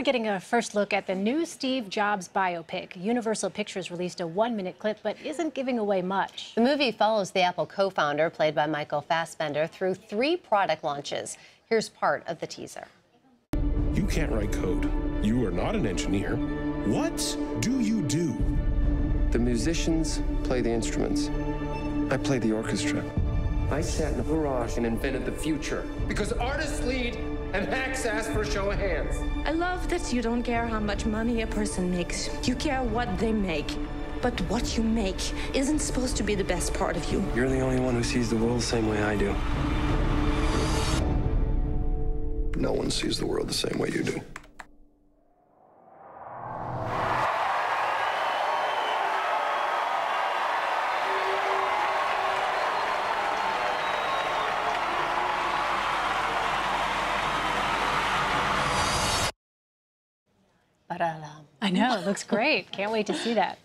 we're getting a first look at the new Steve Jobs biopic. Universal Pictures released a one minute clip, but isn't giving away much. The movie follows the Apple co founder, played by Michael Fassbender, through three product launches. Here's part of the teaser. You can't write code. You are not an engineer. What do you do? The musicians play the instruments. I play the orchestra. I sat in a garage and invented the future. Because artists lead and Max asked for a show of hands. I love that you don't care how much money a person makes. You care what they make. But what you make isn't supposed to be the best part of you. You're the only one who sees the world the same way I do. No one sees the world the same way you do. Uh, I know, it looks great. Can't wait to see that.